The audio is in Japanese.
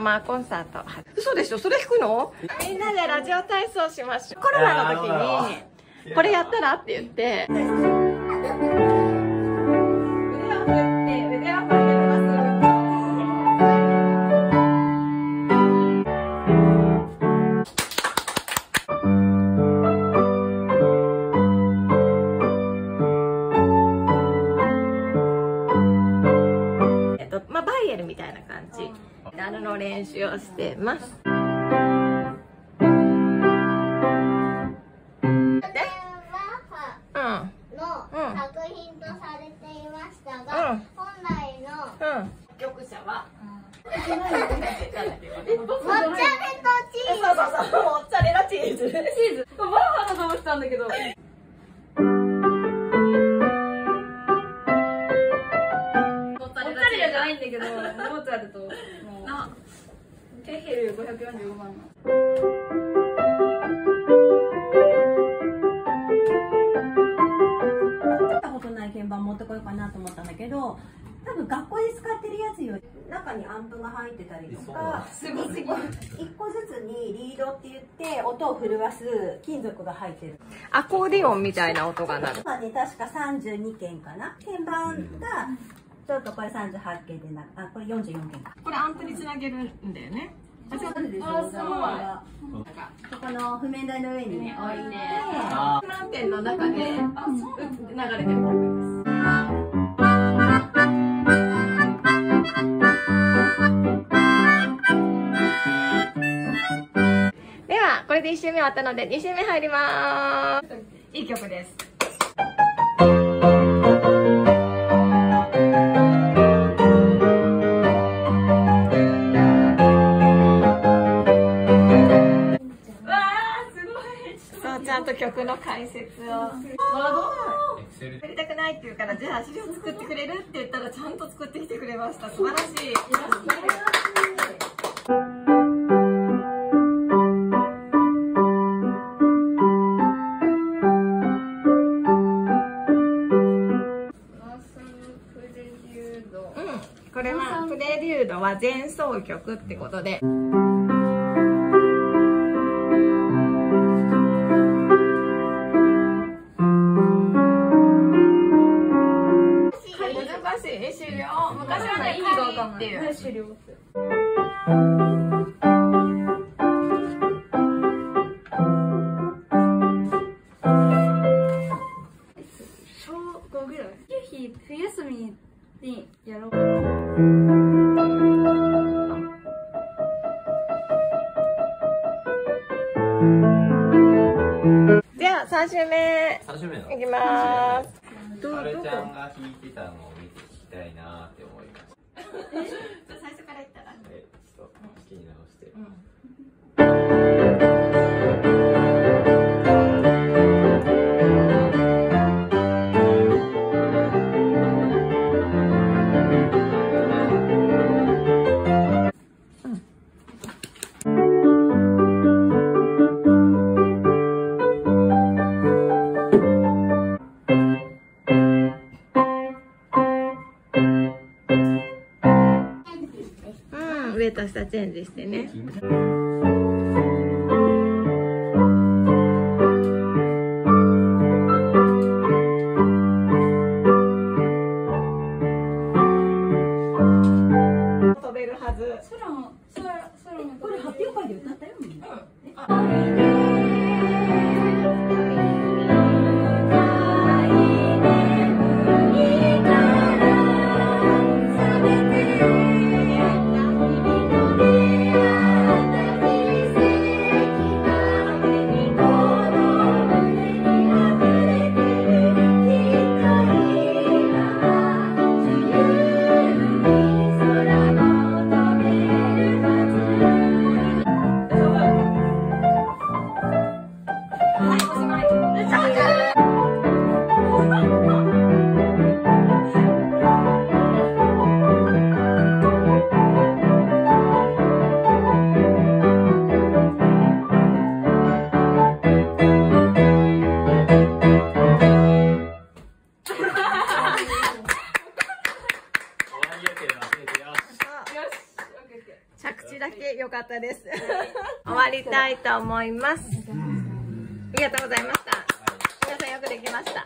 マーコンサート。嘘でしょ？それ弾くの？みんなでラジオ体操しましょう。コロナの時にこれやったら？って言ってルの練習をしてます。うん。の作品とされていましたが、うん本来のうん。曲者はモッツァレとチーズ。そうそうそうモッツァレラチーズ。チーズ。バッハだと思ってたんだけど。テヘル545番の。使ったことない鍵盤持ってこようかなと思ったんだけど多分学校で使ってるやつより中にアンプが入ってたりとかすごすぎる。一個ずつにリードって言って音を震わす金属が入ってるアコーディオンみたいな音が鳴る今ね確か32件かな鍵盤がちょっとこれ38件でなあこれ44件か。これアンプにつなげるんだよね。あるでしょあすごい。がここの譜面台の上にね置いて。満点の中で流れてる曲ですではこれで1周目終わったので2周目入りますいい曲ですと曲の解説を。ワー作りたくないって言うからじゃあ資料作ってくれるって言ったらちゃんと作ってきてくれました。素晴らしい。うん、これはプレリュードは前奏曲ってことで了昔はね意味がわかんない。終了って。小5ぐらい冬日冬休みにやろうじゃあ3週目3週目のいきますあれちゃんが弾いてたのを見て聞きたいなって思いました 最初から言ったら？えちょっと聞き直して、うん上と下チェンジしてね。飛べるはず。空も空空もこれ発表会で歌ったよみん着地だけ良かったです。終わりたいと思います。ありがとうございました。皆さんよくできました。